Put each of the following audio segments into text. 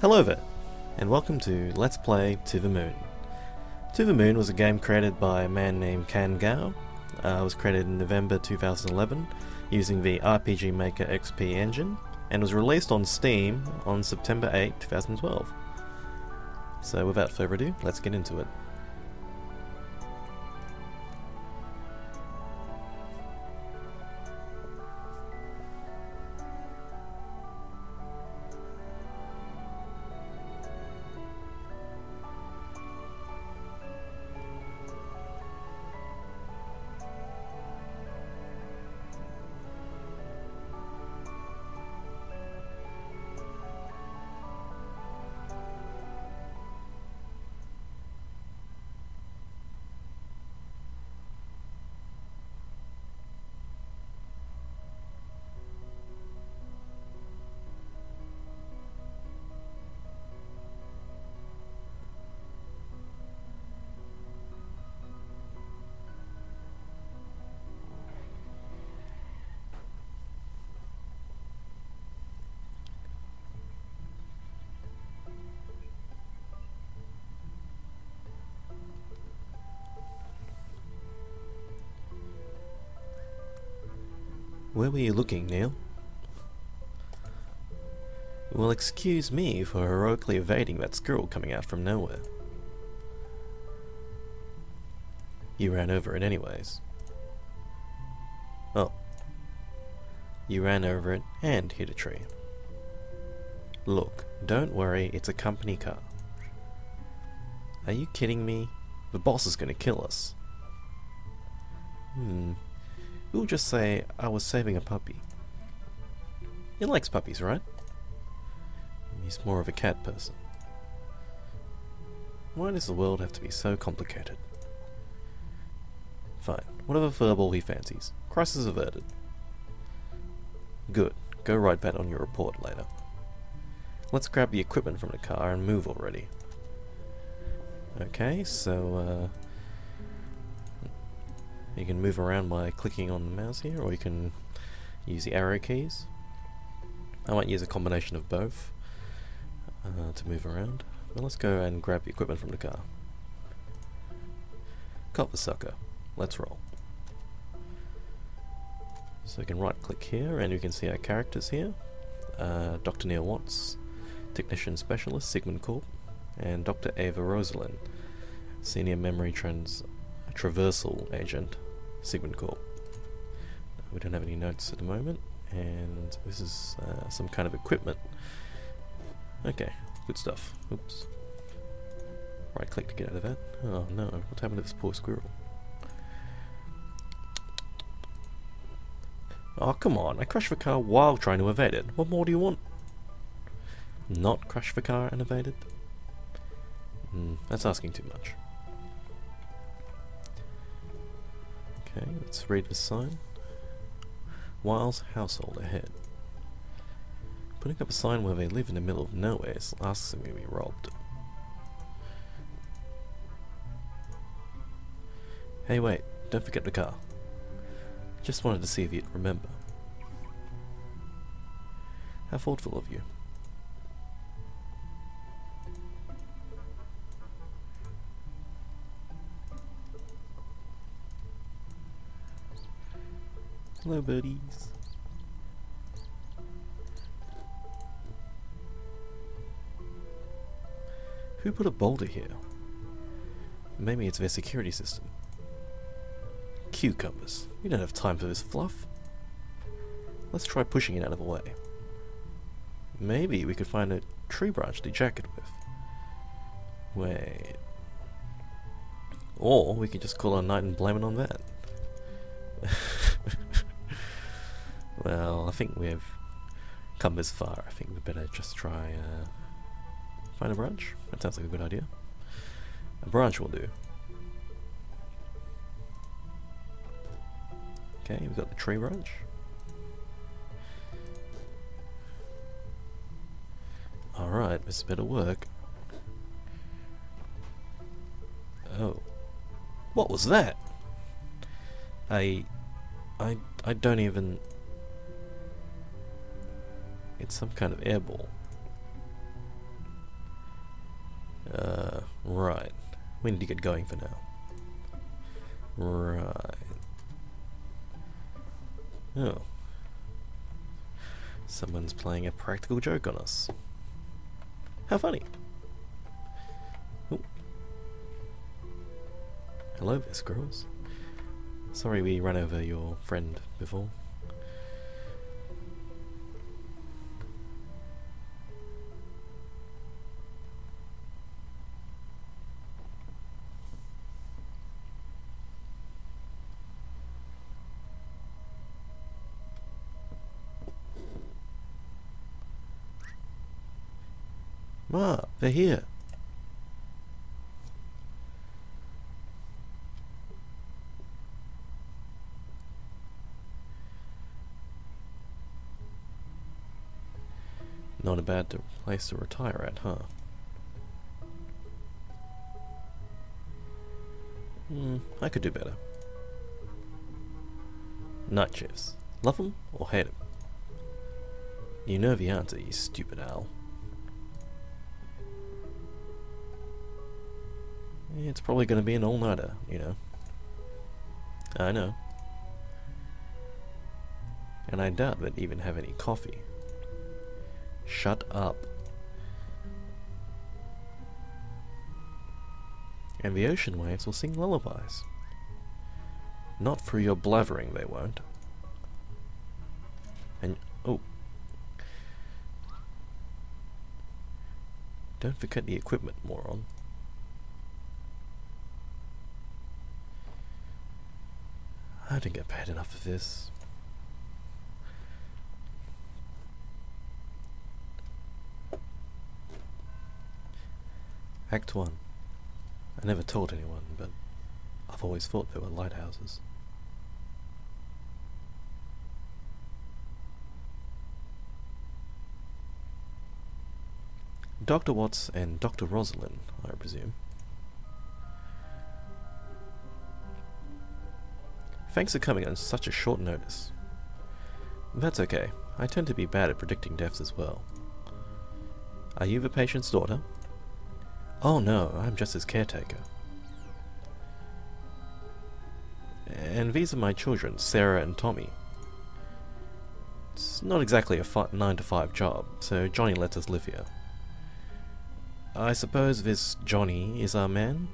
Hello there, and welcome to Let's Play To the Moon. To the Moon was a game created by a man named Kan Gao. Uh, it was created in November 2011 using the RPG Maker XP engine and was released on Steam on September 8, 2012. So without further ado, let's get into it. Where were you looking, Neil? Well, excuse me for heroically evading that squirrel coming out from nowhere. You ran over it anyways. Oh. You ran over it and hit a tree. Look, don't worry, it's a company car. Are you kidding me? The boss is gonna kill us. Hmm. We'll just say I was saving a puppy. He likes puppies, right? He's more of a cat person. Why does the world have to be so complicated? Fine, whatever furball he fancies. Crisis averted. Good, go write that on your report later. Let's grab the equipment from the car and move already. Okay, so uh, you can move around by clicking on the mouse here, or you can use the arrow keys. I might use a combination of both uh, to move around. But let's go and grab the equipment from the car. The sucker. Let's roll. So we can right click here and you can see our characters here. Uh, Dr. Neil Watts, Technician Specialist, Sigmund Corp, and Dr. Eva Rosalene, Senior Memory Trans Traversal Agent, Sigmund Corp. We don't have any notes at the moment, and this is uh, some kind of equipment. Okay, good stuff. Oops. Right click to get out of that. Oh no, what happened to this poor squirrel? Oh, come on. I crashed the car while trying to evade it. What more do you want? Not crash the car and evade it? Hmm, that's asking too much. Okay, let's read the sign. Wyles household ahead. Putting up a sign where they live in the middle of nowhere asks them to be robbed. Hey wait, don't forget the car. Just wanted to see if you'd remember. How thoughtful of you. Hello, buddies. Who put a boulder here? Maybe it's their security system. Cucumbers. We don't have time for this fluff. Let's try pushing it out of the way. Maybe we could find a tree branch to jack it with. Wait. Or we could just call a night and blame it on that. well, I think we've come this far. I think we better just try uh, find a branch. That sounds like a good idea. A branch will do. Okay, we've got the tree branch. Alright, this better work. Oh. What was that? I... I... I don't even... It's some kind of airball. Uh, right. We need to get going for now. Right. Oh. Someone's playing a practical joke on us. How funny. Ooh. Hello there, squirrels. Sorry we ran over your friend before. Ma, they're here. Not a bad place to retire at, huh? Hmm, I could do better. Night shifts. Love 'em or hate 'em? You know the answer, you stupid owl. It's probably going to be an all-nighter, you know. I know. And I doubt they'd even have any coffee. Shut up. And the ocean waves will sing lullabies. Not through your blathering, they won't. And, oh. Don't forget the equipment, moron. I didn't get paid enough for this. Act 1. I never told anyone, but I've always thought they were lighthouses. Dr. Watts and Dr. Rosalene, I presume. Thanks for coming on such a short notice. That's okay. I tend to be bad at predicting deaths as well. Are you the patient's daughter? Oh no, I'm just his caretaker. And these are my children, Sarah and Tommy. It's not exactly a 9 to 5 job, so Johnny lets us live here. I suppose this Johnny is our man?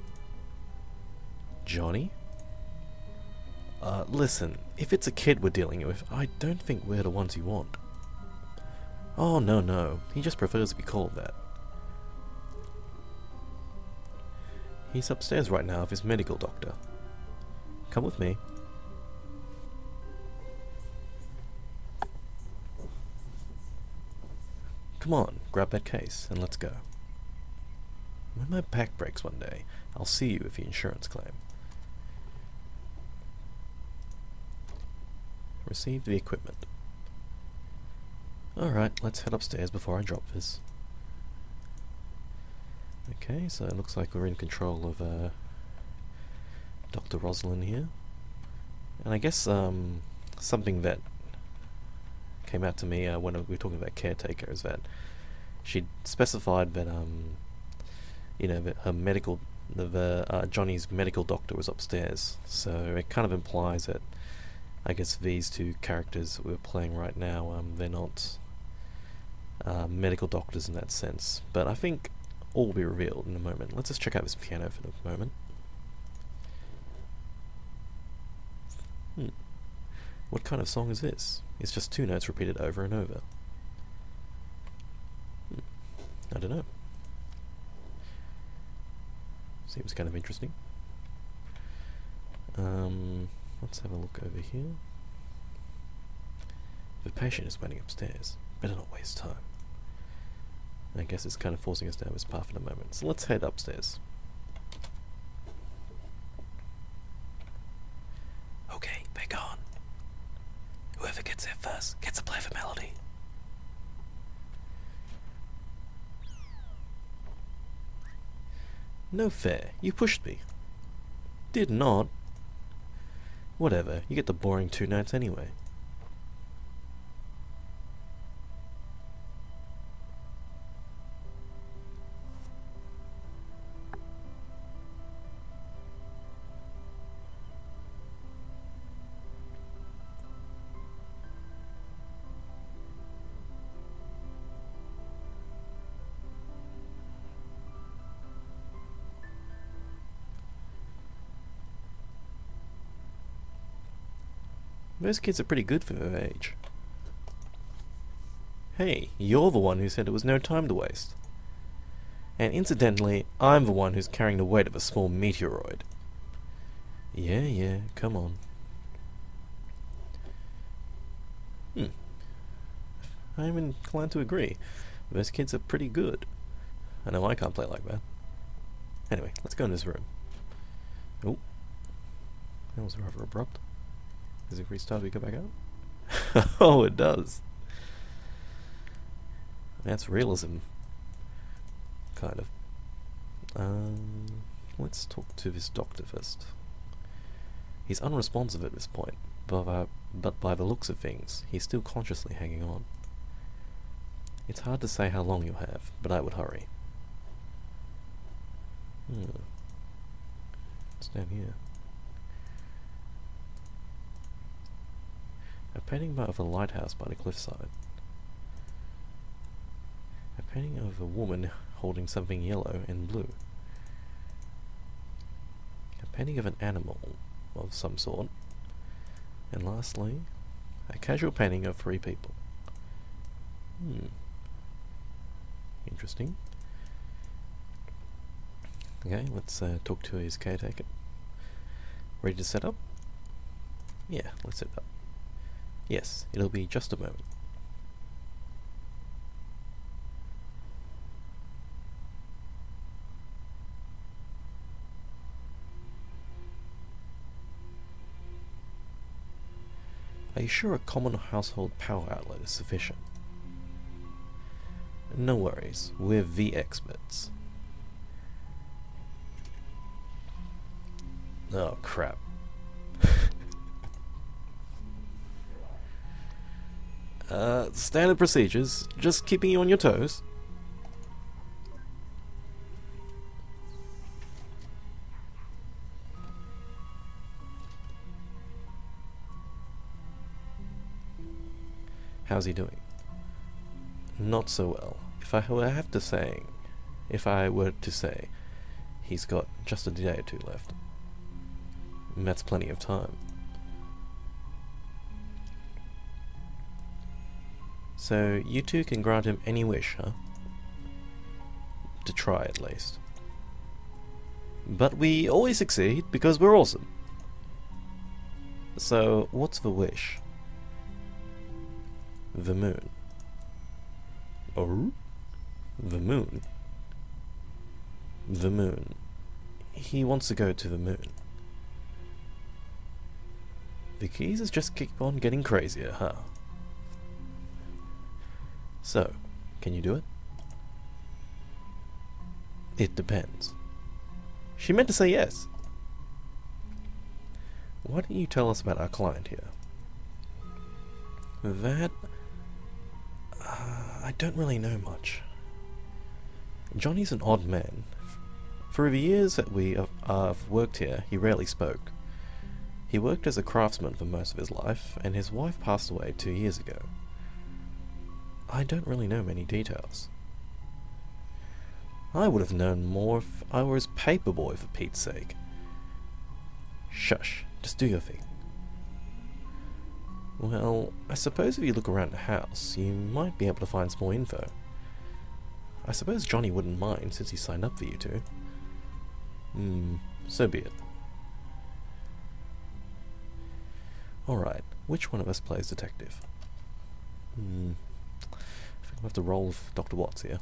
Johnny? Uh, listen, if it's a kid we're dealing with, I don't think we're the ones you want. Oh, no, no. He just prefers to be called that. He's upstairs right now with his medical doctor. Come with me. Come on, grab that case, and let's go. When my back breaks one day, I'll see you with the insurance claim. Receive the equipment. Alright, let's head upstairs before I drop this. Okay, so it looks like we're in control of uh, Dr. Rosalene here. And I guess um, something that came out to me uh, when we were talking about caretaker is that she specified that um, you know that her medical the uh, Johnny's medical doctor was upstairs, so it kind of implies that I guess these two characters we're playing right now, um, they're not uh, medical doctors in that sense. But I think all will be revealed in a moment. Let's just check out this piano for a moment. Hmm. What kind of song is this? It's just two notes repeated over and over. Hmm. I don't know. Seems kind of interesting. Um, Let's have a look over here. The patient is waiting upstairs. Better not waste time. I guess it's kind of forcing us down this path in a moment. So let's head upstairs. Okay, they're gone. Whoever gets there first gets to play for melody. No fair. You pushed me. Did not. Whatever, you get the boring two notes anyway. Those kids are pretty good for their age. Hey, you're the one who said it was no time to waste. And incidentally, I'm the one who's carrying the weight of a small meteoroid. Yeah, yeah, come on. Hmm. I'm inclined to agree. Those kids are pretty good. I know I can't play like that. Anyway, let's go in this room. Oh. That was rather abrupt. Does it restart we go back out? oh, it does. That's realism. Kind of. Um, let's talk to this doctor first. He's unresponsive at this point, but, uh, but by the looks of things, he's still consciously hanging on. It's hard to say how long you'll have, but I would hurry. Hmm. What's down here? A painting of a lighthouse by the cliffside. A painting of a woman holding something yellow and blue. A painting of an animal of some sort. And lastly, a casual painting of three people. Hmm. Interesting. Okay, let's uh, talk to his caretaker. Ready to set up? Yeah, let's set up. Yes, it'll be just a moment. Are you sure a common household power outlet is sufficient? No worries, we're the experts. Oh crap. Uh, standard procedures, just keeping you on your toes. How's he doing? Not so well. If I were have to say, if I were to say, he's got just a day or two left. And that's plenty of time. So you two can grant him any wish, huh? To try at least. But we always succeed because we're awesome. So what's the wish? The moon. Oh? The moon? The moon. He wants to go to the moon. The keys just keep on getting crazier, huh? So, can you do it? It depends. She meant to say yes. Why don't you tell us about our client here? That... Uh, I don't really know much. Johnny's an odd man. For the years that we have uh, worked here, he rarely spoke. He worked as a craftsman for most of his life, and his wife passed away two years ago. I don't really know many details. I would have known more if I were his paperboy for Pete's sake. Shush, just do your thing. Well, I suppose if you look around the house, you might be able to find some more info. I suppose Johnny wouldn't mind since he signed up for you two. Hmm, so be it. Alright, which one of us plays detective? Hmm, have to roll Dr. Watts here.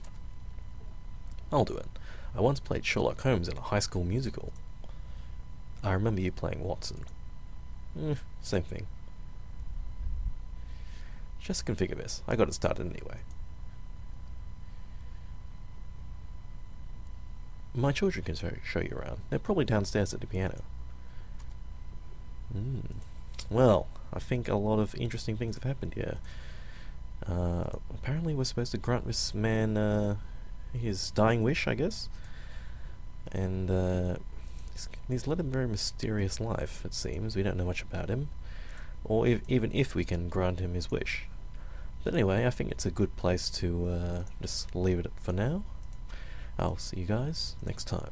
I'll do it. I once played Sherlock Holmes in a high school musical. I remember you playing Watson. Eh, same thing. Just configure this. I got it started anyway. My children can show you around. They're probably downstairs at the piano. Hmm. Well, I think a lot of interesting things have happened here. Uh, apparently we're supposed to grant this man uh, his dying wish, I guess. And uh, he's, he's led a very mysterious life, it seems. We don't know much about him. Or if, even if we can grant him his wish. But anyway, I think it's a good place to uh, just leave it for now. I'll see you guys next time.